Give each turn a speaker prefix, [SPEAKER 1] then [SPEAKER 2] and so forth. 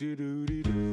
[SPEAKER 1] Do do do do.